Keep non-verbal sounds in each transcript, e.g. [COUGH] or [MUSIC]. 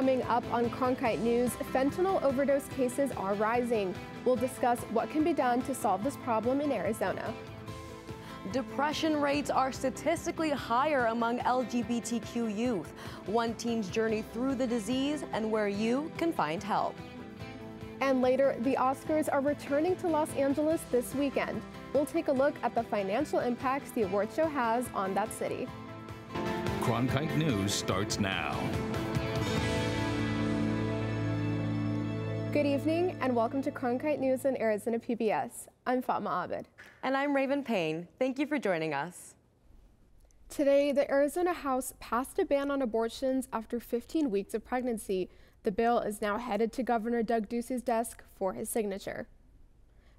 Coming up on Cronkite News, fentanyl overdose cases are rising. We'll discuss what can be done to solve this problem in Arizona. Depression rates are statistically higher among LGBTQ youth. One teen's journey through the disease and where you can find help. And later, the Oscars are returning to Los Angeles this weekend. We'll take a look at the financial impacts the award show has on that city. Cronkite News starts now. Good evening and welcome to Cronkite News on Arizona PBS. I'm Fatma Abed. And I'm Raven Payne. Thank you for joining us. Today, the Arizona House passed a ban on abortions after 15 weeks of pregnancy. The bill is now headed to Governor Doug Ducey's desk for his signature.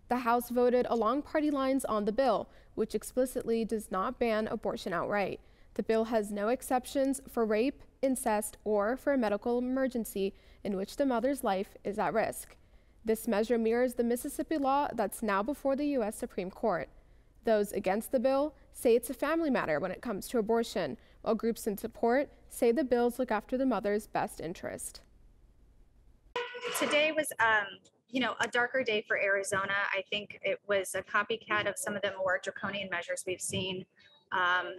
The House voted along party lines on the bill, which explicitly does not ban abortion outright. The bill has no exceptions for rape, incest, or for a medical emergency in which the mother's life is at risk. This measure mirrors the Mississippi law that's now before the U.S. Supreme Court. Those against the bill say it's a family matter when it comes to abortion, while groups in support say the bills look after the mother's best interest. Today was, um, you know, a darker day for Arizona. I think it was a copycat of some of the more draconian measures we've seen um,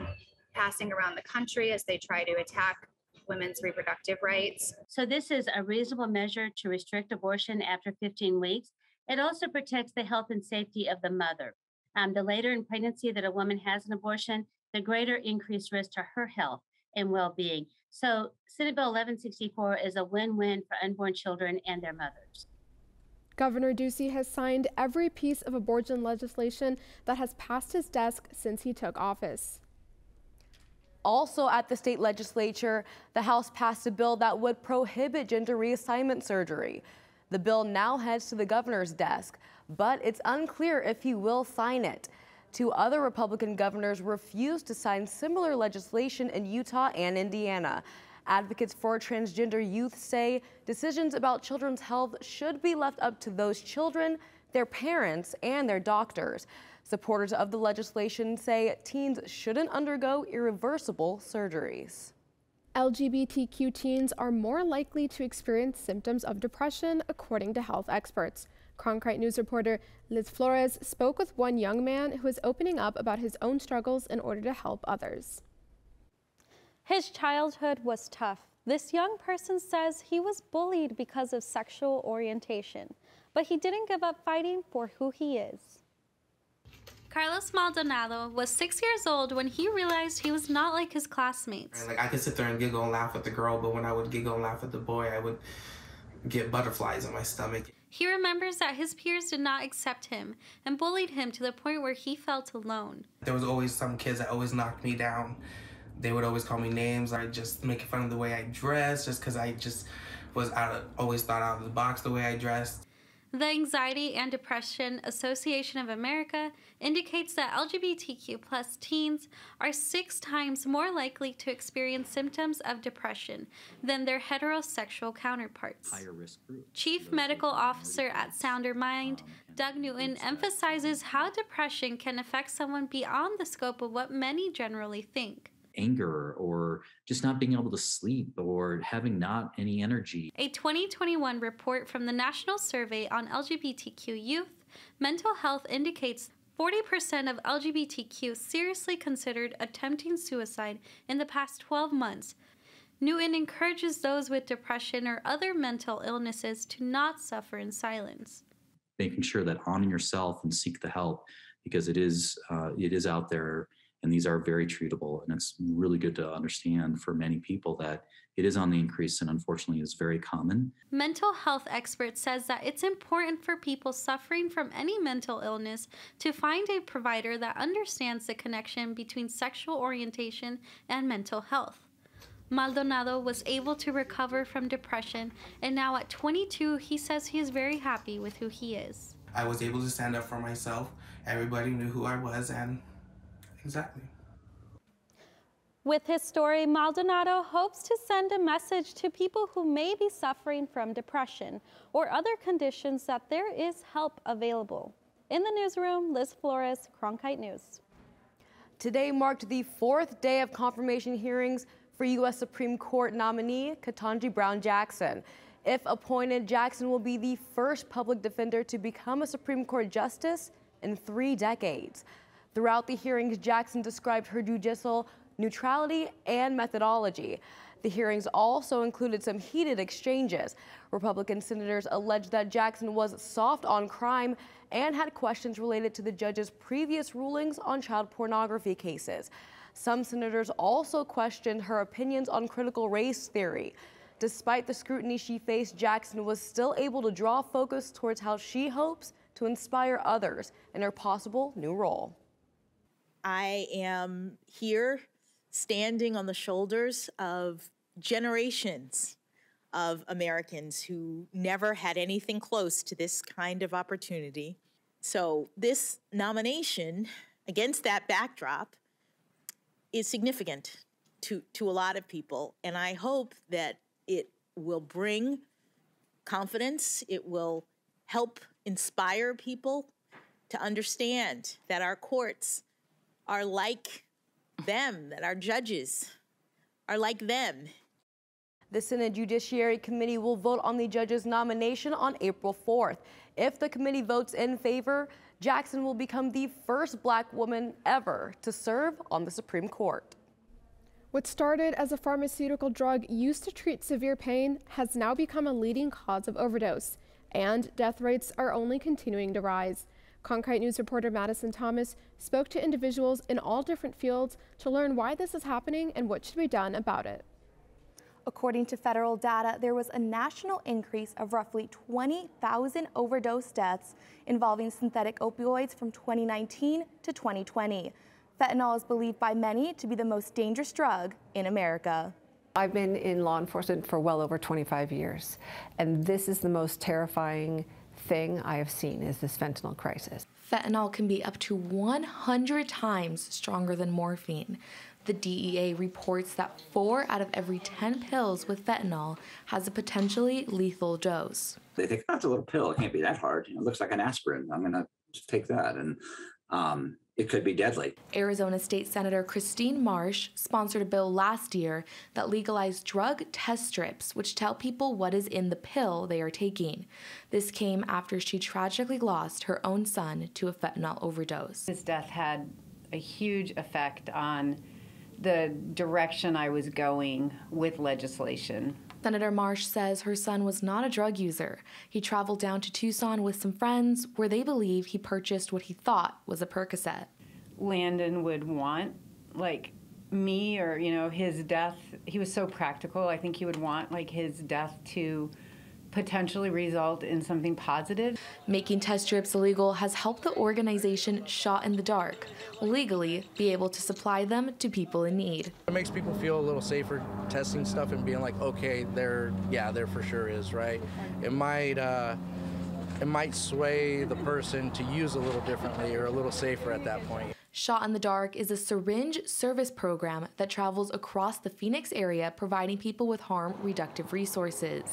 passing around the country as they try to attack women's reproductive rights. So, this is a reasonable measure to restrict abortion after 15 weeks. It also protects the health and safety of the mother. Um, the later in pregnancy that a woman has an abortion, the greater increased risk to her health and well being. So, Senate Bill 1164 is a win win for unborn children and their mothers. Governor Ducey has signed every piece of abortion legislation that has passed his desk since he took office. Also at the state legislature, the House passed a bill that would prohibit gender reassignment surgery. The bill now heads to the governor's desk, but it's unclear if he will sign it. Two other Republican governors refused to sign similar legislation in Utah and Indiana. Advocates for transgender youth say decisions about children's health should be left up to those children, their parents, and their doctors. Supporters of the legislation say teens shouldn't undergo irreversible surgeries. LGBTQ teens are more likely to experience symptoms of depression, according to health experts. Cronkite News reporter Liz Flores spoke with one young man who is opening up about his own struggles in order to help others. His childhood was tough. This young person says he was bullied because of sexual orientation, but he didn't give up fighting for who he is. Carlos Maldonado was six years old when he realized he was not like his classmates. Like I could sit there and giggle and laugh at the girl, but when I would giggle and laugh at the boy, I would get butterflies in my stomach. He remembers that his peers did not accept him and bullied him to the point where he felt alone. There was always some kids that always knocked me down. They would always call me names. I just making fun of the way I dressed, just because I just was out of, always thought out of the box the way I dressed. The Anxiety and Depression Association of America indicates that LGBTQ plus teens are six times more likely to experience symptoms of depression than their heterosexual counterparts. Higher risk group. Chief Medical Officer at SonderMind, Doug Newton, emphasizes how depression can affect someone beyond the scope of what many generally think anger or just not being able to sleep or having not any energy. A 2021 report from the National Survey on LGBTQ Youth Mental Health indicates 40% of LGBTQ seriously considered attempting suicide in the past 12 months. Newton encourages those with depression or other mental illnesses to not suffer in silence. Making sure that honor yourself and seek the help because it is uh, it is out there and these are very treatable. And it's really good to understand for many people that it is on the increase and unfortunately is very common. Mental health expert says that it's important for people suffering from any mental illness to find a provider that understands the connection between sexual orientation and mental health. Maldonado was able to recover from depression, and now at 22, he says he is very happy with who he is. I was able to stand up for myself. Everybody knew who I was, and Exactly. With his story, Maldonado hopes to send a message to people who may be suffering from depression or other conditions that there is help available. In the newsroom, Liz Flores, Cronkite News. Today marked the fourth day of confirmation hearings for U.S. Supreme Court nominee Ketanji Brown Jackson. If appointed, Jackson will be the first public defender to become a Supreme Court justice in three decades. Throughout the hearings, Jackson described her judicial neutrality and methodology. The hearings also included some heated exchanges. Republican senators alleged that Jackson was soft on crime and had questions related to the judge's previous rulings on child pornography cases. Some senators also questioned her opinions on critical race theory. Despite the scrutiny she faced, Jackson was still able to draw focus towards how she hopes to inspire others in her possible new role. I am here standing on the shoulders of generations of Americans who never had anything close to this kind of opportunity. So, this nomination against that backdrop is significant to, to a lot of people. And I hope that it will bring confidence, it will help inspire people to understand that our courts are like them, that our judges are like them. The Senate Judiciary Committee will vote on the judge's nomination on April 4th. If the committee votes in favor, Jackson will become the first black woman ever to serve on the Supreme Court. What started as a pharmaceutical drug used to treat severe pain has now become a leading cause of overdose, and death rates are only continuing to rise. Cronkite News reporter Madison Thomas spoke to individuals in all different fields to learn why this is happening and what should be done about it. According to federal data, there was a national increase of roughly 20,000 overdose deaths involving synthetic opioids from 2019 to 2020. Fentanyl is believed by many to be the most dangerous drug in America. I've been in law enforcement for well over 25 years, and this is the most terrifying thing I have seen is this fentanyl crisis. Fentanyl can be up to 100 times stronger than morphine. The DEA reports that four out of every 10 pills with fentanyl has a potentially lethal dose. They think, oh, a little pill. It can't be that hard. You know, it looks like an aspirin. I'm going to take that. And um, it could be deadly. Arizona State Senator Christine Marsh sponsored a bill last year that legalized drug test strips, which tell people what is in the pill they are taking. This came after she tragically lost her own son to a fentanyl overdose. His death had a huge effect on the direction I was going with legislation. Senator Marsh says her son was not a drug user. He traveled down to Tucson with some friends where they believe he purchased what he thought was a Percocet. Landon would want, like, me or, you know, his death. He was so practical. I think he would want, like, his death to potentially result in something positive. Making test strips illegal has helped the organization Shot in the Dark legally be able to supply them to people in need. It makes people feel a little safer testing stuff and being like, okay, there, yeah, there for sure is, right? It might, uh, it might sway the person to use a little differently or a little safer at that point. Shot in the Dark is a syringe service program that travels across the Phoenix area providing people with harm reductive resources.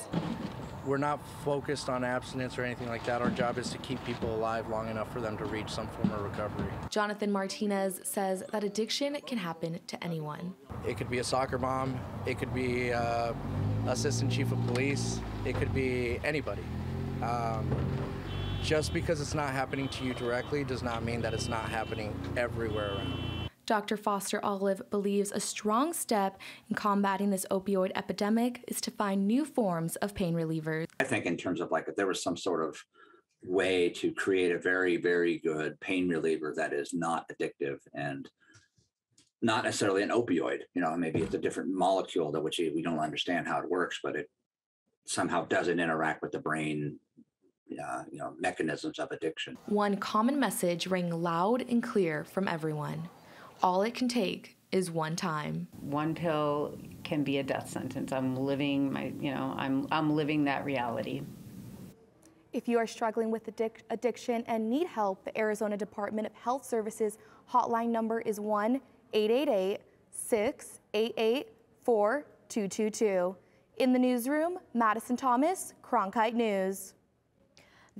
We're not focused on abstinence or anything like that. Our job is to keep people alive long enough for them to reach some form of recovery. Jonathan Martinez says that addiction can happen to anyone. It could be a soccer mom, it could be uh, assistant chief of police, it could be anybody. Um, just because it's not happening to you directly does not mean that it's not happening everywhere around. Dr. Foster Olive believes a strong step in combating this opioid epidemic is to find new forms of pain relievers. I think, in terms of like, if there was some sort of way to create a very, very good pain reliever that is not addictive and not necessarily an opioid, you know, maybe it's a different molecule that which we don't understand how it works, but it somehow doesn't interact with the brain uh, you know mechanisms of addiction. One common message rang loud and clear from everyone. All it can take is one time. One pill can be a death sentence. I'm living my, you know, I'm I'm living that reality. If you are struggling with addic addiction and need help, the Arizona Department of Health Services hotline number is 1 888 688 4222. In the newsroom, Madison Thomas, Cronkite News.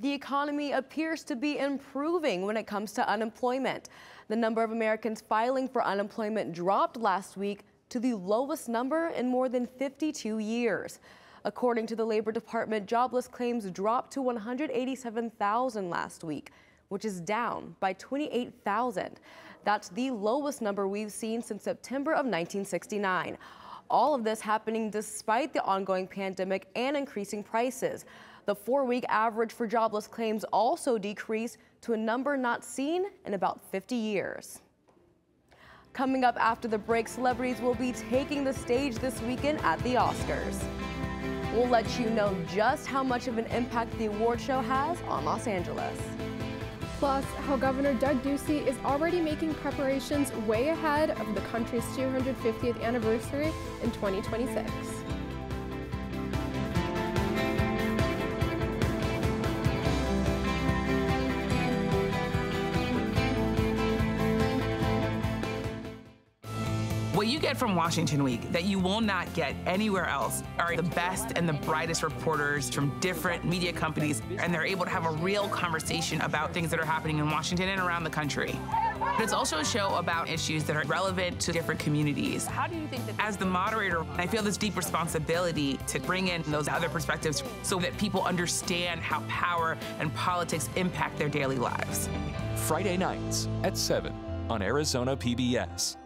The economy appears to be improving when it comes to unemployment. The number of Americans filing for unemployment dropped last week to the lowest number in more than 52 years. According to the Labor Department, jobless claims dropped to 187,000 last week, which is down by 28,000. That's the lowest number we've seen since September of 1969. All of this happening despite the ongoing pandemic and increasing prices. The four week average for jobless claims also decreased to a number not seen in about 50 years. Coming up after the break, celebrities will be taking the stage this weekend at the Oscars. We'll let you know just how much of an impact the award show has on Los Angeles. Plus, how Governor Doug Ducey is already making preparations way ahead of the country's 250th anniversary in 2026. Get from Washington Week that you will not get anywhere else are the best and the brightest reporters from different media companies, and they're able to have a real conversation about things that are happening in Washington and around the country. But it's also a show about issues that are relevant to different communities. How do you think that, as the moderator, I feel this deep responsibility to bring in those other perspectives so that people understand how power and politics impact their daily lives? Friday nights at 7 on Arizona PBS.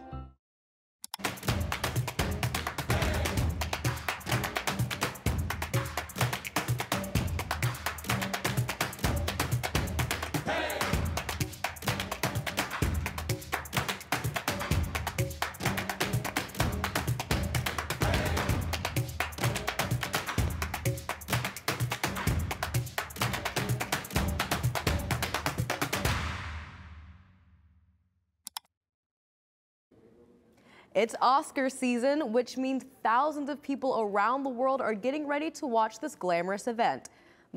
It's Oscar season, which means thousands of people around the world are getting ready to watch this glamorous event.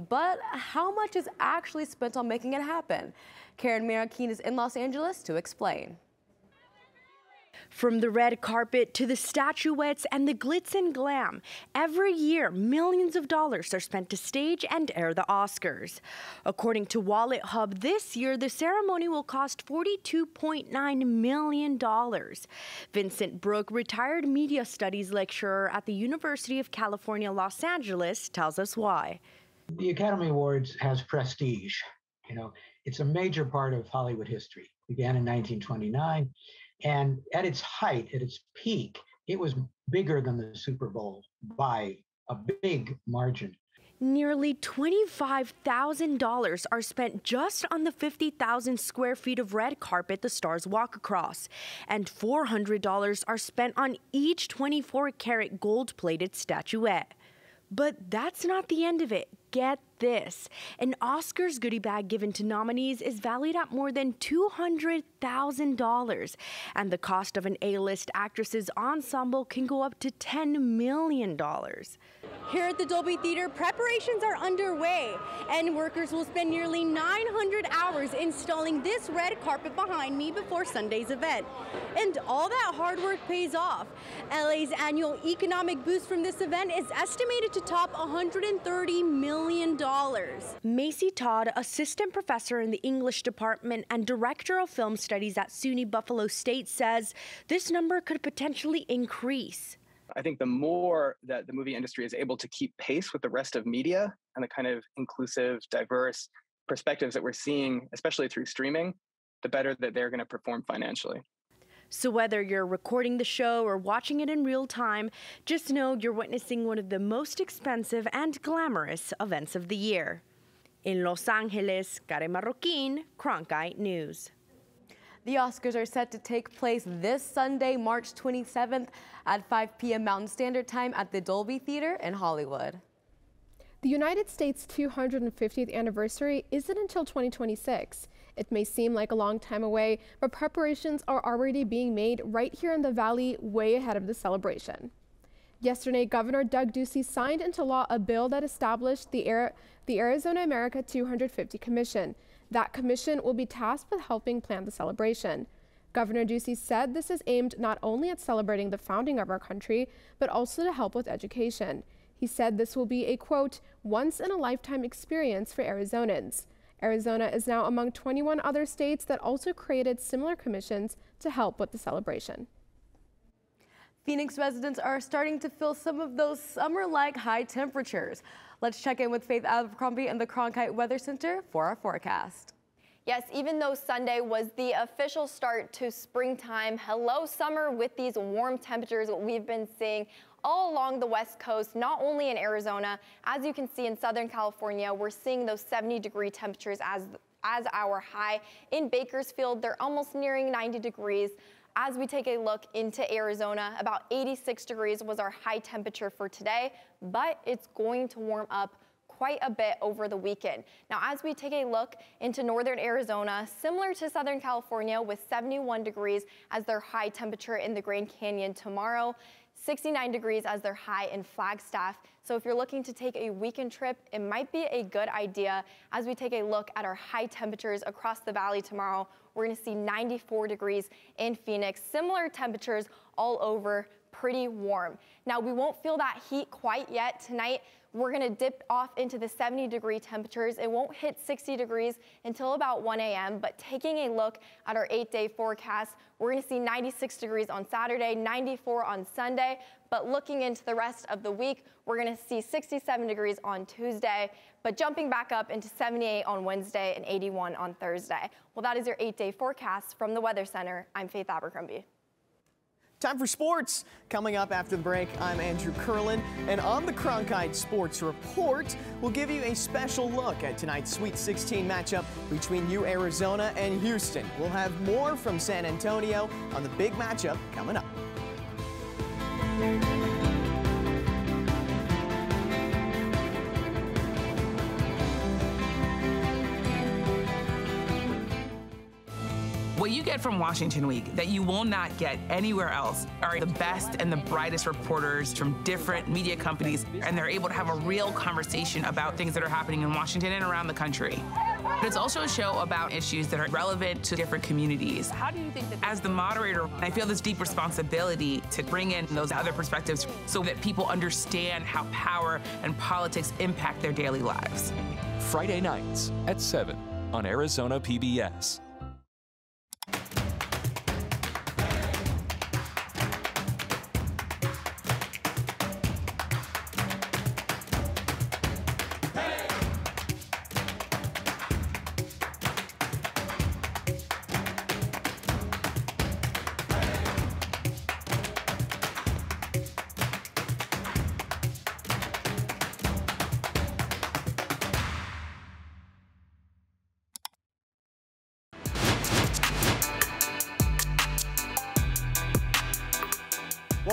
But how much is actually spent on making it happen? Karen Marroquin is in Los Angeles to explain. From the red carpet to the statuettes and the glitz and glam, every year millions of dollars are spent to stage and air the Oscars. According to WalletHub, this year the ceremony will cost $42.9 million. Vincent Brook, retired media studies lecturer at the University of California, Los Angeles, tells us why. The Academy Awards has prestige. You know, it's a major part of Hollywood history. It Began in 1929 and at its height, at its peak, it was bigger than the Super Bowl by a big margin. Nearly $25,000 are spent just on the 50,000 square feet of red carpet the stars walk across, and $400 are spent on each 24 karat gold plated statuette. But that's not the end of it. Get this an Oscars goodie bag given to nominees is valued at more than $200,000, and the cost of an A list actress's ensemble can go up to $10 million. Here at the Dolby Theater, preparations are underway, and workers will spend nearly 900 hours installing this red carpet behind me before Sunday's event. And all that hard work pays off. LA's annual economic boost from this event is estimated to top $130 million. Macy Todd, assistant professor in the English department and director of film studies at SUNY Buffalo State, says this number could potentially increase. I think the more that the movie industry is able to keep pace with the rest of media and the kind of inclusive, diverse perspectives that we're seeing, especially through streaming, the better that they're going to perform financially. So, whether you're recording the show or watching it in real time, just know you're witnessing one of the most expensive and glamorous events of the year. In Los Angeles, Karen Marroquin, Cronkite News. The Oscars are set to take place this Sunday, March 27th at 5 p.m. Mountain Standard Time at the Dolby Theater in Hollywood. The United States' 250th anniversary isn't until 2026. It may seem like a long time away, but preparations are already being made right here in the Valley, way ahead of the celebration. Yesterday, Governor Doug Ducey signed into law a bill that established the, Air the Arizona America 250 Commission. That commission will be tasked with helping plan the celebration. Governor Ducey said this is aimed not only at celebrating the founding of our country, but also to help with education. He said this will be a quote, once in a lifetime experience for Arizonans. Arizona is now among 21 other states that also created similar commissions to help with the celebration. Phoenix residents are starting to feel some of those summer-like high temperatures. Let's check in with Faith Abercrombie and the Cronkite Weather Center for our forecast. Yes, even though Sunday was the official start to springtime, hello summer with these warm temperatures we've been seeing all along the west coast, not only in Arizona, as you can see in Southern California, we're seeing those 70 degree temperatures as, as our high. In Bakersfield, they're almost nearing 90 degrees. As we take a look into Arizona, about 86 degrees was our high temperature for today, but it's going to warm up quite a bit over the weekend. Now, as we take a look into northern Arizona, similar to Southern California with 71 degrees as their high temperature in the Grand Canyon tomorrow, 69 degrees as their high in Flagstaff. So if you're looking to take a weekend trip, it might be a good idea as we take a look at our high temperatures across the valley tomorrow. We're going to see 94 degrees in Phoenix, similar temperatures all over, pretty warm. Now we won't feel that heat quite yet tonight. We're going to dip off into the 70 degree temperatures. It won't hit 60 degrees until about 1 a.m. But taking a look at our eight day forecast, we're to see 96 degrees on Saturday, 94 on Sunday. But looking into the rest of the week, we're going to see 67 degrees on Tuesday, but jumping back up into 78 on Wednesday and 81 on Thursday. Well, that is your eight day forecast from the Weather Center. I'm Faith Abercrombie. Time for sports. Coming up after the break, I'm Andrew Curlin, and on the Cronkite Sports Report, we'll give you a special look at tonight's Sweet 16 matchup between U Arizona and Houston. We'll have more from San Antonio on the big matchup coming up. What get from Washington Week that you will not get anywhere else are the best and the brightest reporters from different media companies, and they're able to have a real conversation about things that are happening in Washington and around the country. But it's also a show about issues that are relevant to different communities. How do you think that? As the moderator, I feel this deep responsibility to bring in those other perspectives so that people understand how power and politics impact their daily lives. Friday nights at 7 on Arizona PBS.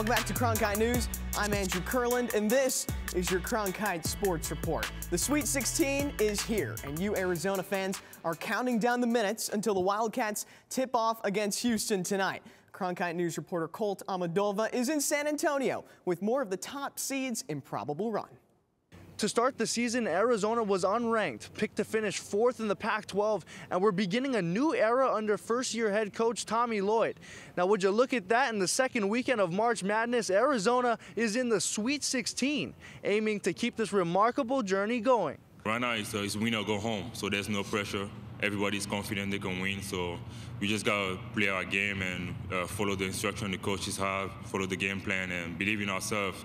Welcome back to Cronkite News. I'm Andrew Kurland, and this is your Cronkite Sports Report. The Sweet 16 is here, and you Arizona fans are counting down the minutes until the Wildcats tip off against Houston tonight. Cronkite News reporter Colt Amadova is in San Antonio with more of the top seeds in probable run. To start the season, Arizona was unranked, picked to finish fourth in the Pac 12, and we're beginning a new era under first year head coach Tommy Lloyd. Now, would you look at that in the second weekend of March Madness? Arizona is in the Sweet 16, aiming to keep this remarkable journey going. Right now, it's, uh, it's win or go home, so there's no pressure. Everybody's confident they can win, so we just gotta play our game and uh, follow the instruction the coaches have, follow the game plan, and believe in ourselves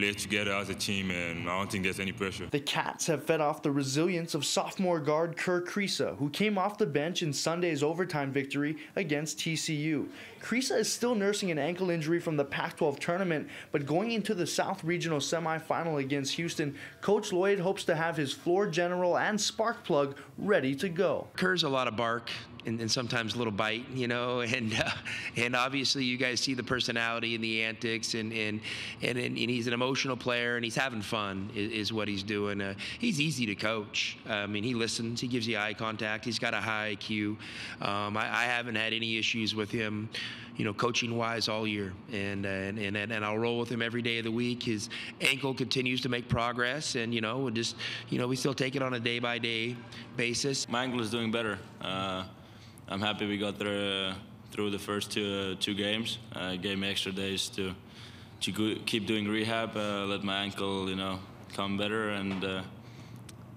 play together as a team, and I don't think there's any pressure. The Cats have fed off the resilience of sophomore guard Kerr Kriisa, who came off the bench in Sunday's overtime victory against TCU. Kriisa is still nursing an ankle injury from the Pac 12 tournament, but going into the South Regional semifinal against Houston, Coach Lloyd hopes to have his floor general and spark plug ready to go. Kerr's a lot of bark and, and sometimes a little bite, you know, [LAUGHS] and uh, and obviously you guys see the personality and the antics, and and and, and, he's an emotional player and he's having fun is, is what he's doing. Uh, he's easy to coach. I mean, he listens, he gives you eye contact, he's got a high IQ. Um, I, I haven't had any issues with him you know, coaching wise all year. And, and, and, and I'll roll with him every day of the week. His ankle continues to make progress. And, you know, we just, you know, we still take it on a day by day basis. My ankle is doing better. Uh, I'm happy we got through, through the first two, uh, two games. Uh, gave me extra days to, to keep doing rehab, uh, let my ankle, you know, come better. And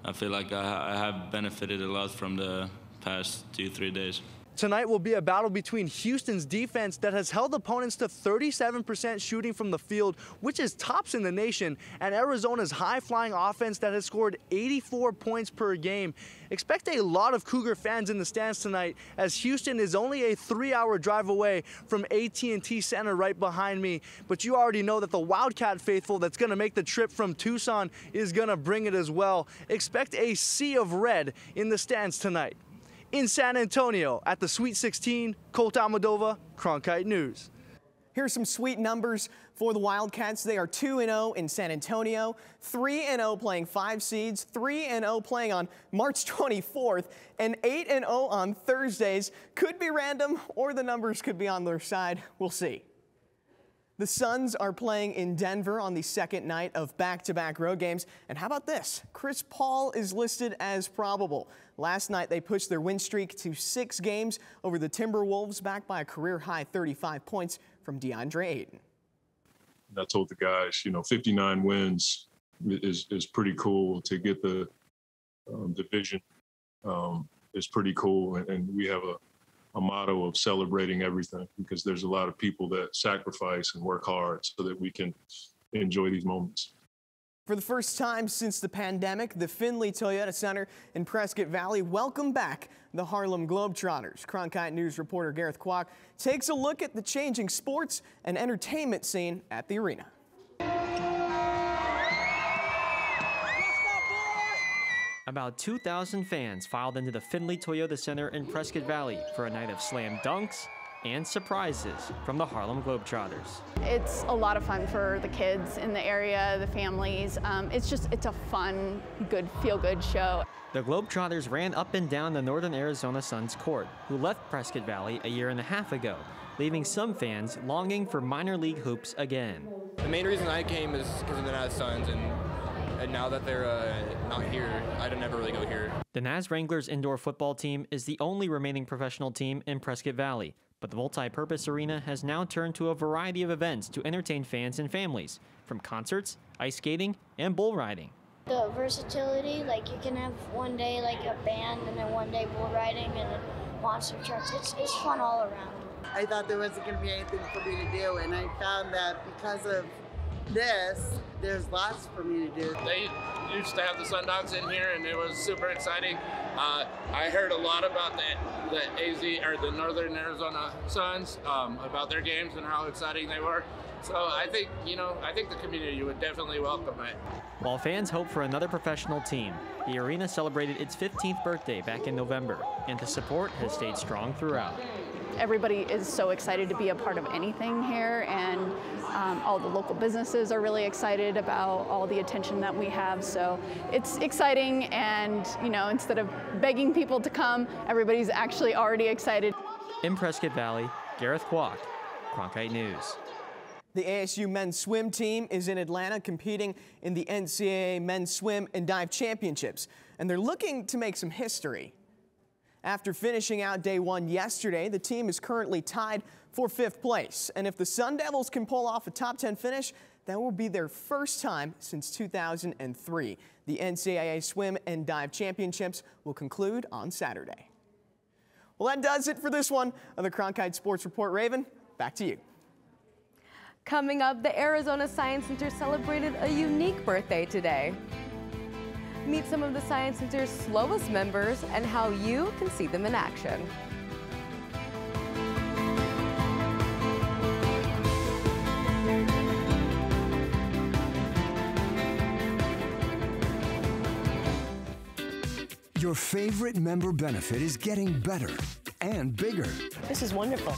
I feel like I, I have benefited a lot from the past two, three days. Tonight will be a battle between Houston's defense that has held opponents to 37% shooting from the field, which is tops in the nation, and Arizona's high flying offense that has scored 84 points per game. Expect a lot of Cougar fans in the stands tonight as Houston is only a 3-hour drive away from AT&T Center right behind me, but you already know that the Wildcat faithful that's going to make the trip from Tucson is going to bring it as well. Expect a sea of red in the stands tonight in San Antonio at the Sweet 16, Colt Almadova, Cronkite News. Here's some sweet numbers for the Wildcats. They are 2-0 in San Antonio, 3-0 playing five seeds, 3-0 playing on March [LAUGHS] 24th, and 8-0 on Thursdays. Could be random or the numbers could be on their side. We'll see. The Suns are playing in Denver on the second night of back-to-back road games. And how about this? Chris Paul is listed as probable. Last night, they pushed their win streak to six games over the Timberwolves, backed by a career-high 35 points from DeAndre Ayton. I told the guys, you know, 59 wins is is pretty cool to get the um, division. Um, is pretty cool, and, and we have a a motto of celebrating everything because there's a lot of people that sacrifice and work hard so that we can enjoy these moments. For the first time since the pandemic, the Findlay Toyota Center in Prescott Valley welcomed back the Harlem Globetrotters. Cronkite News reporter Gareth Kwok takes a look at the changing sports and entertainment scene at the arena. About 2,000 fans filed into the Findlay Toyota Center in Prescott Valley for a night of slam dunks and surprises from the Harlem Globetrotters. It's a lot of fun for the kids in the area, the families. Um, it's just, it's a fun, good, feel-good show. The Globetrotters ran up and down the Northern Arizona Suns court, who left Prescott Valley a year and a half ago, leaving some fans longing for minor league hoops again. The main reason I came is because of the Naz Suns and and now that they're uh, not here, I'd never really go here. The Naz Wranglers indoor football team is the only remaining professional team in Prescott Valley, but the multi-purpose arena has now turned to a variety of events to entertain fans and families, from concerts, ice skating, and bull riding. The versatility, like you can have one day like a band and then one day bull riding and then monster trucks. It's, it's fun all around. I thought there wasn't going to be anything for me to do, and I found that because of this, there's lots for me to do. They used to have the Sundogs in here, and it was super exciting. Uh, I heard a lot about the, the AZ or the Northern Arizona Suns, um, about their games and how exciting they were. So I think, you know, I think the community would definitely welcome it. While fans hope for another professional team, the arena celebrated its 15th birthday back in November, and the support has stayed strong throughout everybody is so excited to be a part of anything here, and um, all the local businesses are really excited about all the attention that we have. So it's exciting, and you know, instead of begging people to come, everybody's actually already excited. In Prescott Valley, Gareth Kwok, Cronkite News. The ASU men's swim team is in Atlanta competing in the NCAA men's swim and dive championships, and they're looking to make some history. After finishing out day one yesterday, the team is currently tied for fifth place. And if the Sun Devils can pull off a top 10 finish, that will be their first time since 2003. The NCAA Swim and Dive Championships will conclude on Saturday. Well, that does it for this one of the Cronkite Sports Report. Raven, back to you. Coming up, the Arizona Science Center celebrated a unique birthday today. Meet some of the Science Center's slowest members and how you can see them in action. Your favorite member benefit is getting better and bigger. This is wonderful.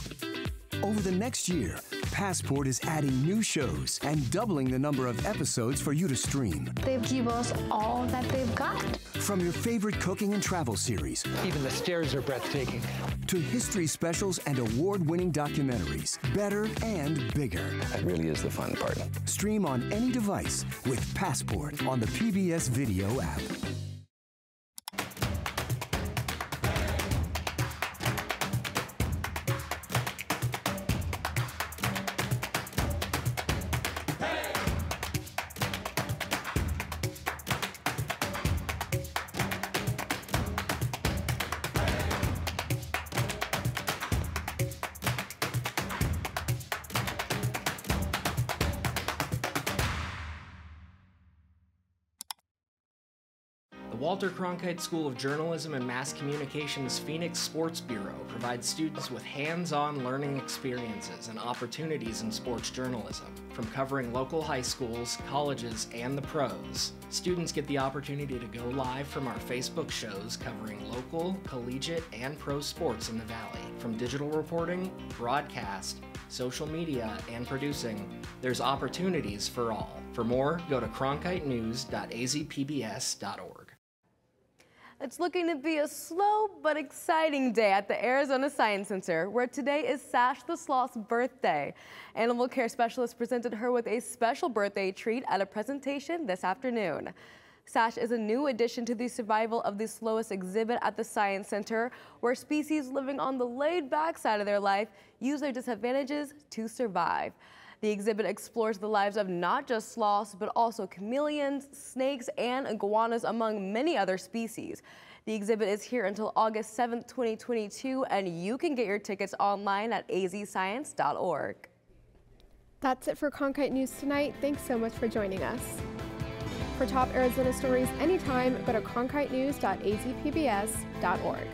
Over the next year, Passport is adding new shows and doubling the number of episodes for you to stream. They've give us all that they've got. From your favorite cooking and travel series. Even the stairs are breathtaking. To history specials and award winning documentaries. Better and bigger. That really is the fun part. Stream on any device with Passport on the PBS Video app. Walter Cronkite School of Journalism and Mass Communication's Phoenix Sports Bureau provides students with hands on learning experiences and opportunities in sports journalism. From covering local high schools, colleges, and the pros, students get the opportunity to go live from our Facebook shows covering local, collegiate, and pro sports in the Valley. From digital reporting, broadcast, social media, and producing, there's opportunities for all. For more, go to cronkitenews.azpbs.org. It's looking to be a slow but exciting day at the Arizona Science Center, where today is Sash the Sloth's birthday. Animal care specialist presented her with a special birthday treat at a presentation this afternoon. Sash is a new addition to the survival of the slowest exhibit at the Science Center, where species living on the laid back side of their life use their disadvantages to survive. The exhibit explores the lives of not just sloths, but also chameleons, snakes, and iguanas, among many other species. The exhibit is here until August 7, 2022, and you can get your tickets online at azscience.org. That's it for Cronkite News tonight. Thanks so much for joining us. For top Arizona stories anytime, go to cronkitenews.azpbs.org.